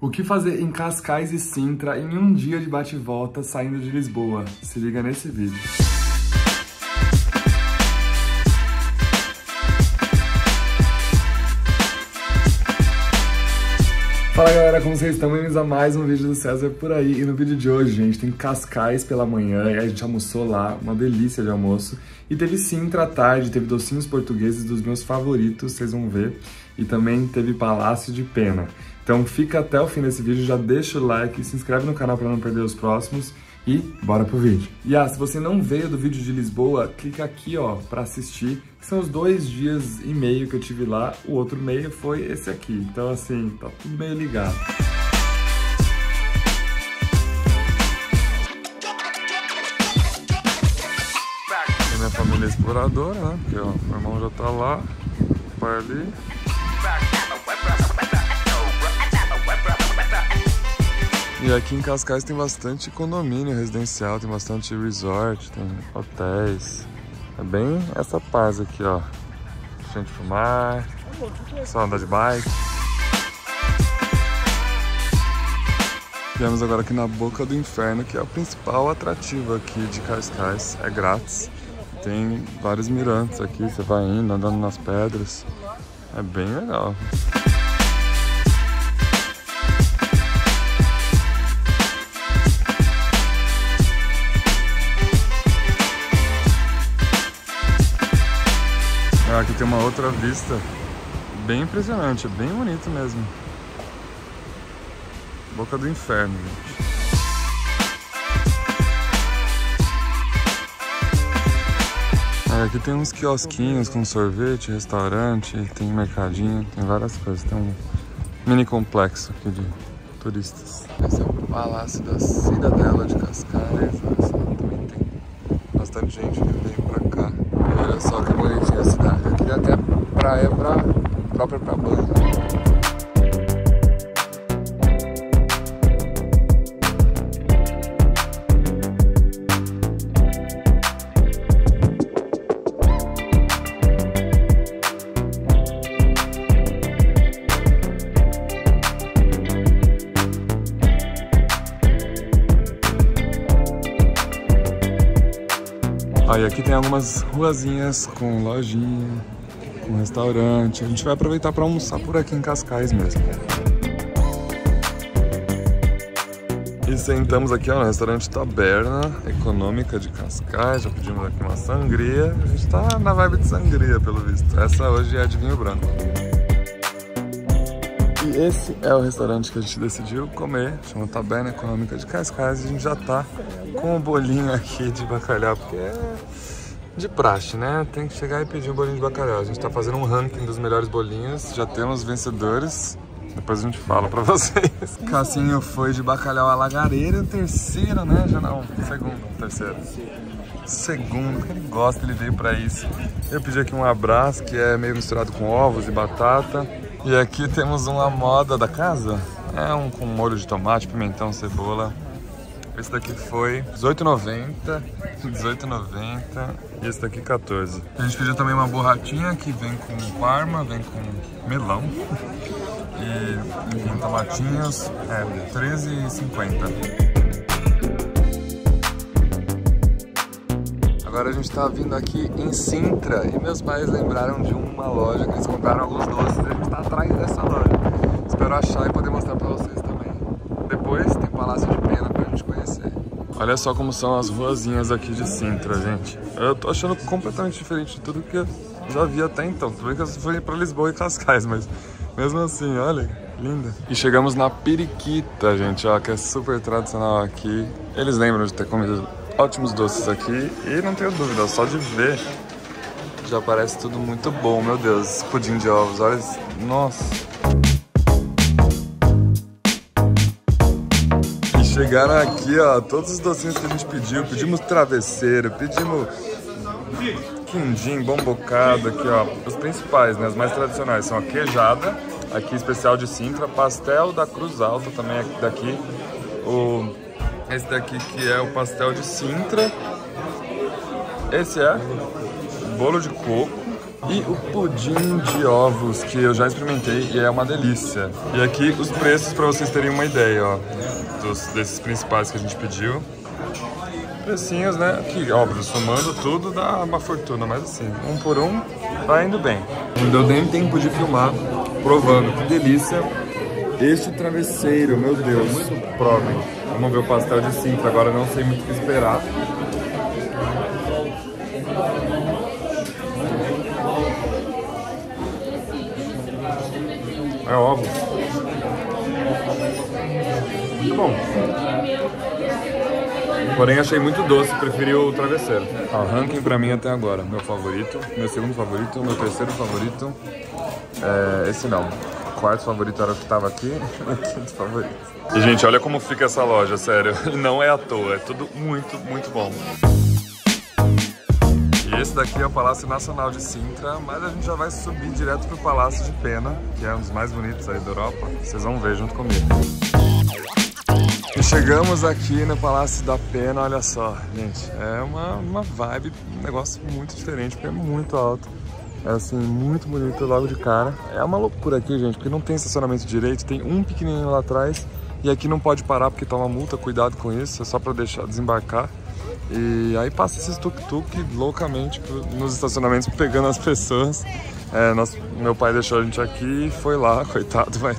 O que fazer em Cascais e Sintra em um dia de bate-volta saindo de Lisboa? Se liga nesse vídeo. Fala galera, como vocês estão? Bem-vindos a mais um vídeo do César por aí. E no vídeo de hoje, gente, tem Cascais pela manhã, e a gente almoçou lá, uma delícia de almoço. E teve Sintra à tarde, teve docinhos portugueses dos meus favoritos, vocês vão ver. E também teve Palácio de Pena. Então fica até o fim desse vídeo, já deixa o like, se inscreve no canal para não perder os próximos e bora pro vídeo. E ah, se você não veio do vídeo de Lisboa, clica aqui ó para assistir. São os dois dias e meio que eu tive lá, o outro meio foi esse aqui. Então assim, tá tudo meio ligado. minha família é exploradora, né? Porque ó, meu irmão já tá lá, o pai ali. E aqui em Cascais tem bastante condomínio residencial, tem bastante resort, tem hotéis. É bem essa paz aqui, ó. Gente fumar, só andar de bike. Viemos agora aqui na Boca do Inferno, que é o principal atrativo aqui de Cascais. É grátis. Tem vários mirantes aqui, você vai indo, andando nas pedras. É bem legal. Uma outra vista bem impressionante, é bem bonito mesmo. Boca do inferno, gente. aqui tem uns quiosquinhos com sorvete, restaurante, tem mercadinho, tem várias coisas. Tem um mini complexo aqui de turistas. Esse é o Palácio da Cidadela de Cascais. Também tem bastante gente que vem pra cá. E olha só que bonitinha a cidade. Aqui tem até praia pra, própria pra banho. Aí aqui tem algumas ruazinhas com lojinha, com restaurante. A gente vai aproveitar para almoçar por aqui em Cascais mesmo. E sentamos aqui ó, no restaurante Taberna Econômica de Cascais. Já pedimos aqui uma sangria. A gente tá na vibe de sangria, pelo visto. Essa hoje é de vinho branco. E esse é o restaurante que a gente decidiu comer, chama Taberna Econômica de Cascais, e a gente já tá com o bolinho aqui de bacalhau, porque é de praxe, né? Tem que chegar e pedir um bolinho de bacalhau. A gente tá fazendo um ranking dos melhores bolinhos, já temos vencedores. Depois a gente fala pra vocês. Cassinho foi de bacalhau à lagareira, terceiro, né? Já não, segundo, terceiro. Segundo, ele gosta, ele veio pra isso. Eu pedi aqui um abraço, que é meio misturado com ovos e batata. E aqui temos uma moda da casa. É um com molho de tomate, pimentão, cebola. Esse daqui foi R$18,90, R$18,90 e esse daqui 14. A gente pediu também uma borratinha que vem com parma, vem com melão e enfim, tomatinhos, é R$13,50. Agora a gente tá vindo aqui em Sintra e meus pais lembraram de uma loja que eles compraram alguns doces e a gente tá atrás dessa loja. Espero achar e poder mostrar pra vocês também. Depois tem Palácio de Pena pra gente conhecer. Olha só como são as ruazinhas aqui de Sintra, gente. Eu tô achando completamente diferente de tudo que eu já vi até então. Tudo bem que eu fui pra Lisboa e Cascais, mas mesmo assim, olha, linda. E chegamos na Periquita, gente, ó, que é super tradicional aqui. Eles lembram de ter comido ótimos doces aqui e não tenho dúvida, só de ver já parece tudo muito bom, meu Deus, pudim de ovos, olha, nossa. Chegaram aqui, ó, todos os docinhos que a gente pediu, pedimos travesseiro, pedimos quindim, bom bocado, aqui ó, os principais, né, os mais tradicionais são a queijada, aqui especial de Sintra, pastel da Cruz Alta também daqui, o esse daqui que é o pastel de Sintra. Esse é bolo de coco. E o pudim de ovos, que eu já experimentei e é uma delícia. E aqui os preços para vocês terem uma ideia, ó, dos, desses principais que a gente pediu. Precinhos, né? Que, óbvio, somando tudo dá uma fortuna, mas assim, um por um, tá indo bem. Não deu nem tempo de filmar, provando, que delícia. Este travesseiro, meu Deus, provem. Vamos ver o pastel de Sintra, agora não sei muito o que esperar. É óbvio. Muito bom. Porém, achei muito doce, preferi o travesseiro. Ó, ranking pra mim até agora. Meu favorito, meu segundo favorito, meu terceiro favorito. É, esse não. quarto favorito era o que tava aqui. quinto favorito. E, gente, olha como fica essa loja, sério. Não é à toa, é tudo muito, muito bom. Esse daqui é o Palácio Nacional de Sintra, mas a gente já vai subir direto pro Palácio de Pena, que é um dos mais bonitos aí da Europa. Vocês vão ver junto comigo. E chegamos aqui no Palácio da Pena, olha só, gente, é uma, uma vibe, um negócio muito diferente, porque é muito alto. É assim, muito bonito logo de cara. É uma loucura aqui, gente, porque não tem estacionamento direito, tem um pequenininho lá atrás e aqui não pode parar porque toma multa, cuidado com isso, é só para deixar desembarcar. E aí passa esses tuk-tuk loucamente nos estacionamentos pegando as pessoas. É, nosso, meu pai deixou a gente aqui e foi lá, coitado, vai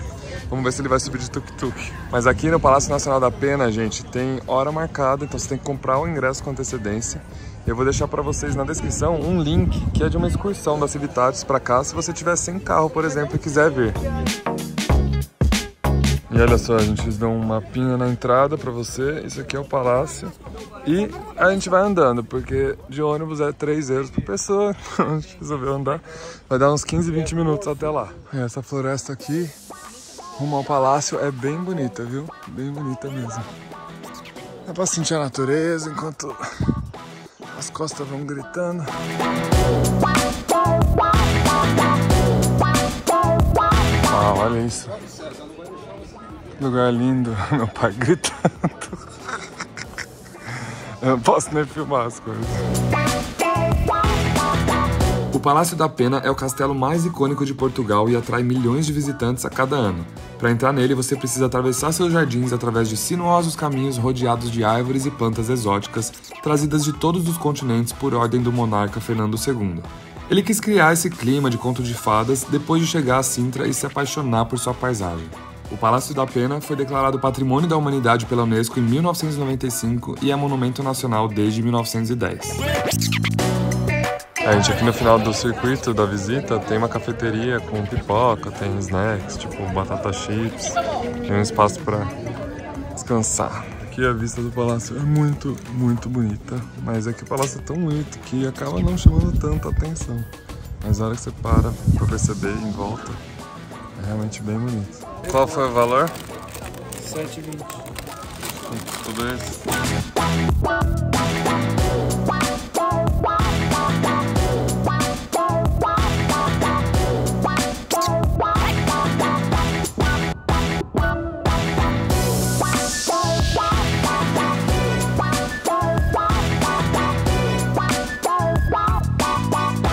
Vamos ver se ele vai subir de tuk-tuk. Mas aqui no Palácio Nacional da Pena, gente, tem hora marcada, então você tem que comprar o ingresso com antecedência. Eu vou deixar para vocês na descrição um link que é de uma excursão da Civitatis para cá, se você tiver sem carro, por exemplo, e quiser vir. E olha só, a gente deu um mapinha na entrada para você. Isso aqui é o palácio. E a gente vai andando, porque de ônibus é 3 euros por pessoa. Então a gente resolveu andar. Vai dar uns 15, 20 minutos até lá. E essa floresta aqui rumo ao palácio é bem bonita, viu? Bem bonita mesmo. Dá pra sentir a natureza enquanto as costas vão gritando. Ah, olha isso. Lugar lindo, meu pai gritando. Eu não posso nem filmar as coisas. O Palácio da Pena é o castelo mais icônico de Portugal e atrai milhões de visitantes a cada ano. Para entrar nele, você precisa atravessar seus jardins através de sinuosos caminhos rodeados de árvores e plantas exóticas trazidas de todos os continentes por ordem do monarca Fernando II. Ele quis criar esse clima de conto de fadas depois de chegar a Sintra e se apaixonar por sua paisagem. O Palácio da Pena foi declarado Patrimônio da Humanidade pela Unesco em 1995 e é monumento nacional desde 1910. A gente aqui no final do circuito da visita tem uma cafeteria com pipoca, tem snacks, tipo batata chips, tem um espaço para descansar. Aqui a vista do palácio é muito, muito bonita, mas é que o palácio é tão bonito que acaba não chamando tanta atenção. Mas na hora que você para para perceber em volta, é realmente bem bonito. Qual foi o valor? 7,20. Tudo isso?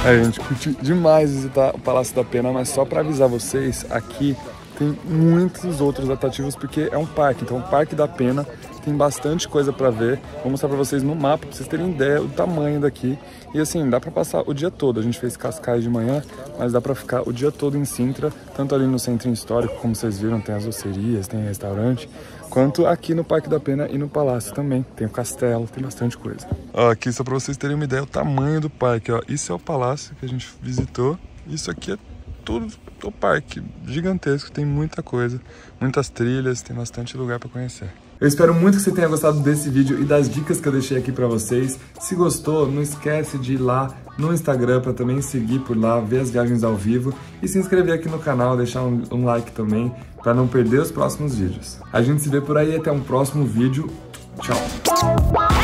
É, gente, curti demais visitar o Palácio da Pena, mas só para avisar vocês, aqui tem muitos outros atrativos porque é um parque. Então, o Parque da Pena tem bastante coisa para ver. Vou mostrar para vocês no mapa, para vocês terem ideia do tamanho daqui. E assim, dá para passar o dia todo. A gente fez Cascais de manhã, mas dá para ficar o dia todo em Sintra, tanto ali no centro histórico, como vocês viram, tem as ocerias, tem restaurante, quanto aqui no Parque da Pena e no Palácio também. Tem o castelo, tem bastante coisa. Ó, aqui só para vocês terem uma ideia do tamanho do parque, ó. Isso é o palácio que a gente visitou. Isso aqui é tudo o parque gigantesco, tem muita coisa, muitas trilhas, tem bastante lugar para conhecer. Eu espero muito que você tenha gostado desse vídeo e das dicas que eu deixei aqui para vocês. Se gostou, não esquece de ir lá no Instagram para também seguir por lá, ver as viagens ao vivo e se inscrever aqui no canal, deixar um, um like também para não perder os próximos vídeos. A gente se vê por aí até um próximo vídeo. Tchau!